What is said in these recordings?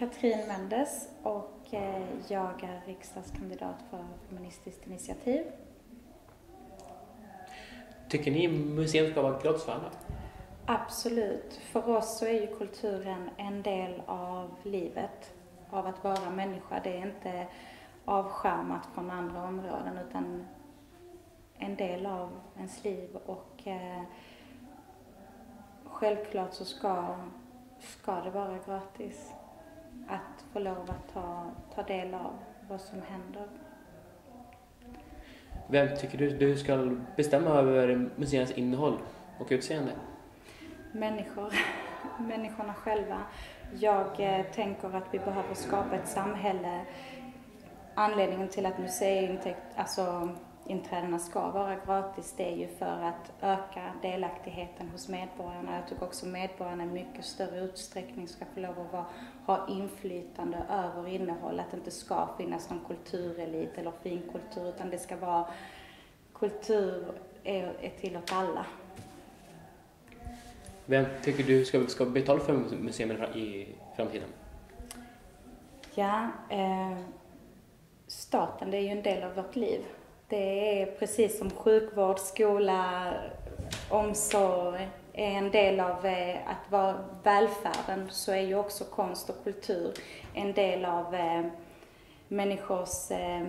Katrin Mendes och eh, jag är riksdagskandidat för Feministiskt initiativ. Tycker ni museum ska vara gratis för alla? Absolut. För oss så är ju kulturen en del av livet, av att vara människa. Det är inte avskärmat från andra områden utan en del av ens liv och eh, självklart så ska, ska det vara gratis att få lov att ta, ta del av vad som händer. Vem tycker du du ska bestämma över museernas innehåll och utseende? Människor, människorna själva. Jag eh, tänker att vi behöver skapa ett samhälle. Anledningen till att museiintäkt, alltså inträdena ska vara gratis, det är ju för att öka delaktigheten hos medborgarna. Jag tycker också medborgarna i mycket större utsträckning ska få lov att vara, ha inflytande över innehåll, att det inte ska finnas någon kulturelit eller finkultur, utan det ska vara kultur är, är till åt alla. Vem tycker du ska, ska betala för museerna i framtiden? Ja, eh, staten det är ju en del av vårt liv. Det är precis som sjukvård, skola, omsorg är en del av eh, att vara välfärden så är ju också konst och kultur en del av eh, människors, eh,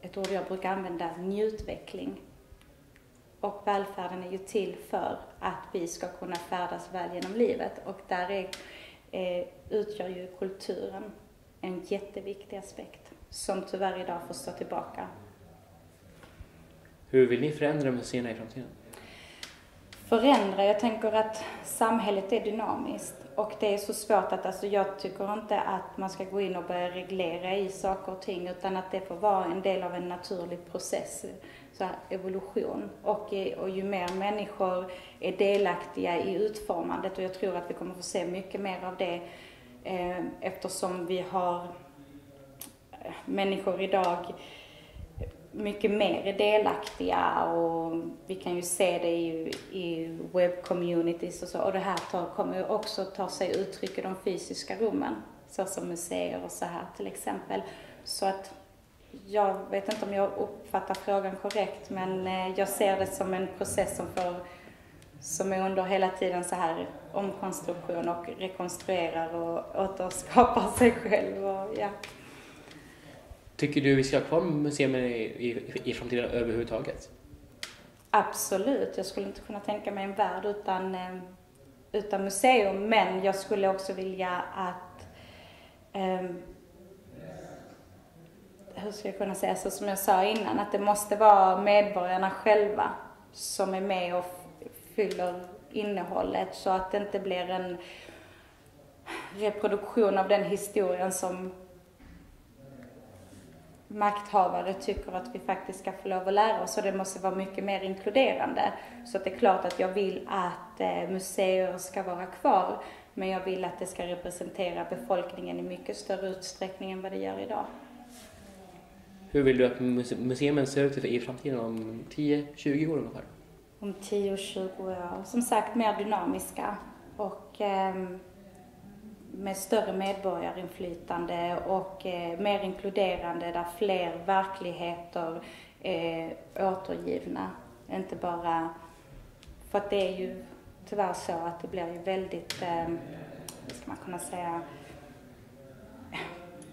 ett ord jag brukar använda, njutveckling. Och välfärden är ju till för att vi ska kunna färdas väl genom livet och där är, utgör ju kulturen en jätteviktig aspekt som tyvärr idag får stå tillbaka hur vill ni förändra museerna i framtiden? Förändra? Jag tänker att samhället är dynamiskt och det är så svårt att, alltså jag tycker inte att man ska gå in och börja reglera i saker och ting utan att det får vara en del av en naturlig process, så här, evolution. Och, eh, och ju mer människor är delaktiga i utformandet och jag tror att vi kommer få se mycket mer av det eh, eftersom vi har eh, människor idag mycket mer delaktiga och vi kan ju se det i, i webbcommunities och så. Och det här tar, kommer ju också ta sig uttryck i de fysiska rummen, såsom museer och så här till exempel. Så att jag vet inte om jag uppfattar frågan korrekt, men eh, jag ser det som en process som får som är under hela tiden så här omkonstruktion och rekonstruerar och återskapar sig själv och ja. Tycker du vi ska ha kvar museer i, i, i framtiden överhuvudtaget? Absolut. Jag skulle inte kunna tänka mig en värld utan, eh, utan museum, men jag skulle också vilja att um, hur ska jag kunna säga, så som jag sa innan, att det måste vara medborgarna själva som är med och fyller innehållet så att det inte blir en reproduktion av den historien som makthavare tycker att vi faktiskt ska få lov att lära oss och det måste vara mycket mer inkluderande. Så att det är klart att jag vill att eh, museer ska vara kvar men jag vill att det ska representera befolkningen i mycket större utsträckning än vad det gör idag. Hur vill du att museerna ser ut i framtiden om 10-20 år ungefär? Om 10-20 år? Som sagt mer dynamiska och eh, med större medborgarinflytande och eh, mer inkluderande där fler verkligheter är återgivna. Inte bara, för att det är ju tyvärr så att det blir ju väldigt, eh, vad ska man kunna säga,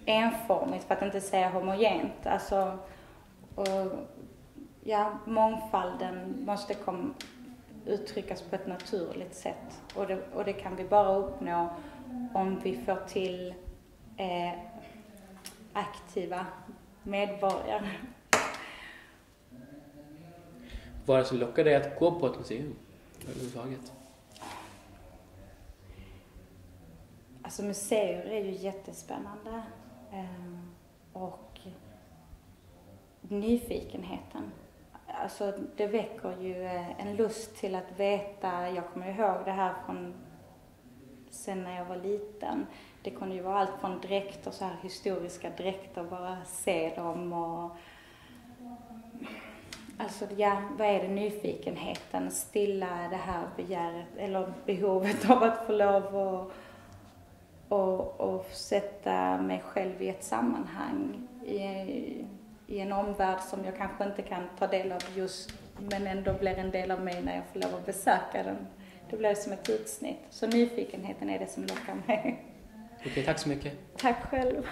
enformigt för att inte säga homogent. Alltså, och, ja, mångfalden måste kom, uttryckas på ett naturligt sätt och det, och det kan vi bara uppnå om vi får till eh, aktiva medborgare. Vad är det som lockar dig att gå på ett museum överhuvudtaget? Alltså museer är ju jättespännande. Eh, och nyfikenheten. Alltså det väcker ju eh, en lust till att veta. Jag kommer ihåg det här från sen när jag var liten. Det kunde ju vara allt från dräkter, så här historiska dräkter, bara se dem och Alltså, ja, vad är det nyfikenheten, stilla det här begäret, eller behovet av att få lov och, och, och och sätta mig själv i ett sammanhang i, i en omvärld som jag kanske inte kan ta del av just men ändå blir en del av mig när jag får lov att besöka den. Det blir som ett utsnitt. Så nyfikenheten är det som lockar mig. Okej, tack så mycket. Tack själv.